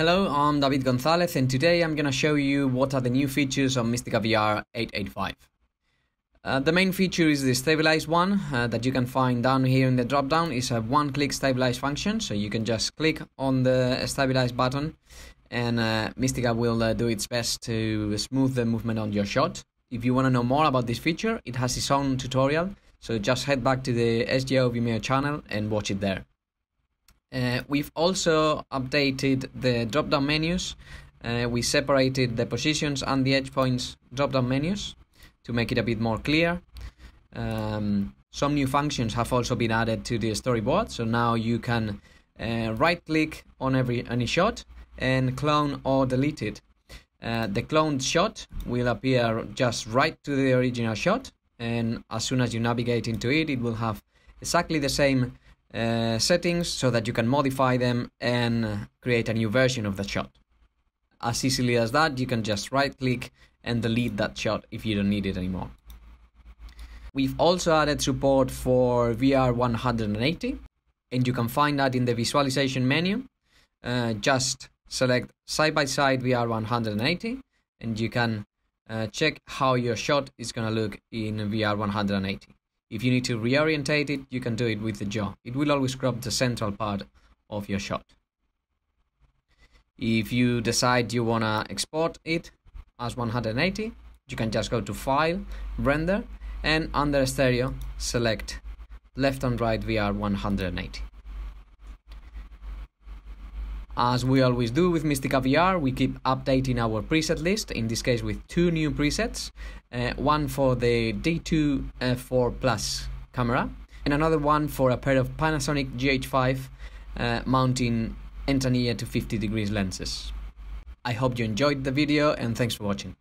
Hello, I'm David Gonzalez and today I'm gonna show you what are the new features of Mistika VR 885. Uh, the main feature is the stabilize one uh, that you can find down here in the drop down is a one click stabilize function so you can just click on the stabilize button and uh, Mistika will uh, do its best to smooth the movement on your shot. If you want to know more about this feature it has its own tutorial so just head back to the SGO Vimeo channel and watch it there. Uh, we've also updated the drop-down menus. Uh, we separated the positions and the edge points drop-down menus to make it a bit more clear. Um, some new functions have also been added to the storyboard, so now you can uh, right-click on every any shot and clone or delete it. Uh, the cloned shot will appear just right to the original shot, and as soon as you navigate into it, it will have exactly the same uh, settings so that you can modify them and create a new version of the shot. As easily as that, you can just right click and delete that shot if you don't need it anymore. We've also added support for VR 180 and you can find that in the visualization menu. Uh, just select side by side VR 180 and you can uh, check how your shot is going to look in VR 180. If you need to reorientate it, you can do it with the yaw. It will always crop the central part of your shot. If you decide you want to export it as 180, you can just go to File, Render, and under Stereo, select left and right VR 180. As we always do with Mistika VR, we keep updating our preset list, in this case with two new presets, uh, one for the D2 Plus camera, and another one for a pair of Panasonic GH5 uh, mounting Entaniya to 50 degrees lenses. I hope you enjoyed the video and thanks for watching.